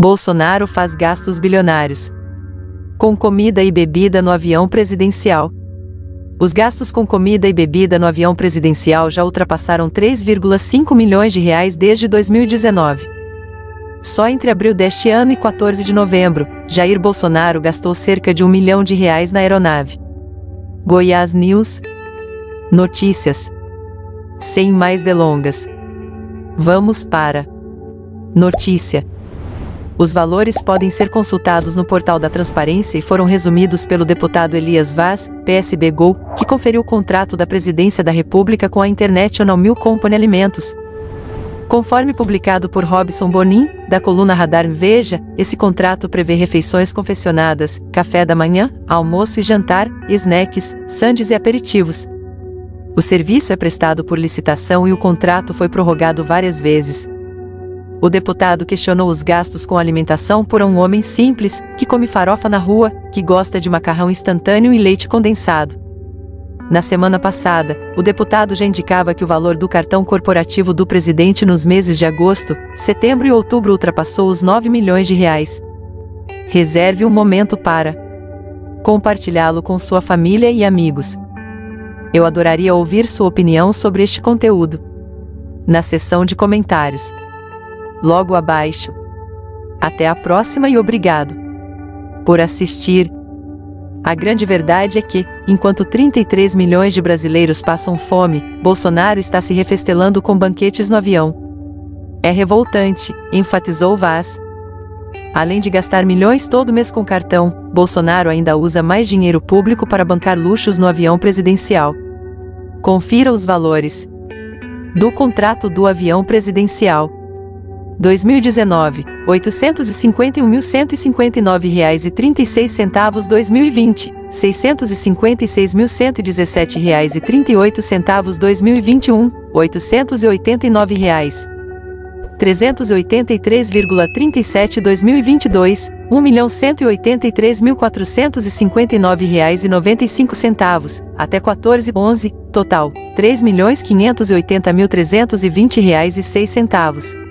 Bolsonaro faz gastos bilionários. Com comida e bebida no avião presidencial. Os gastos com comida e bebida no avião presidencial já ultrapassaram 3,5 milhões de reais desde 2019. Só entre abril deste ano e 14 de novembro, Jair Bolsonaro gastou cerca de um milhão de reais na aeronave. Goiás News. Notícias. Sem mais delongas. Vamos para. Notícia. Os valores podem ser consultados no portal da Transparência e foram resumidos pelo deputado Elias Vaz, PSB Gol, que conferiu o contrato da Presidência da República com a International Milk Company Alimentos, Conforme publicado por Robson Bonin, da coluna Radar Veja, esse contrato prevê refeições confeccionadas, café da manhã, almoço e jantar, snacks, sandes e aperitivos. O serviço é prestado por licitação e o contrato foi prorrogado várias vezes. O deputado questionou os gastos com alimentação por um homem simples, que come farofa na rua, que gosta de macarrão instantâneo e leite condensado. Na semana passada, o deputado já indicava que o valor do cartão corporativo do presidente nos meses de agosto, setembro e outubro ultrapassou os 9 milhões de reais. Reserve um momento para compartilhá-lo com sua família e amigos. Eu adoraria ouvir sua opinião sobre este conteúdo. Na seção de comentários. Logo abaixo. Até a próxima e obrigado por assistir. A grande verdade é que, enquanto 33 milhões de brasileiros passam fome, Bolsonaro está se refestelando com banquetes no avião. É revoltante, enfatizou Vaz. Além de gastar milhões todo mês com cartão, Bolsonaro ainda usa mais dinheiro público para bancar luxos no avião presidencial. Confira os valores do contrato do avião presidencial. 2019, R$ 851.159,36 2020, R$ 656.117,38 2021, 889 reais. 383,37 2022, R$ 1.183.459,95, até 14 11, total, R$ 3.580.320,06.